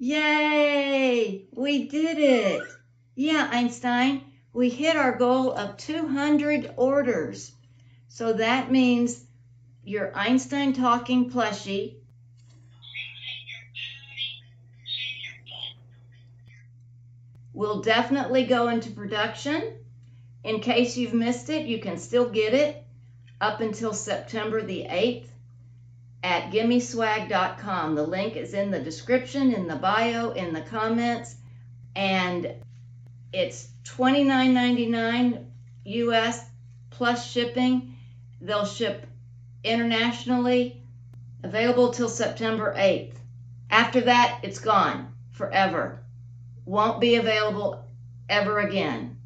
Yay! We did it. Yeah, Einstein, we hit our goal of 200 orders. So that means your Einstein Talking plushie will definitely go into production. In case you've missed it, you can still get it up until September the 8th at gimmeswag.com. The link is in the description, in the bio, in the comments, and it's $29.99 US plus shipping. They'll ship internationally, available till September 8th. After that, it's gone forever. Won't be available ever again.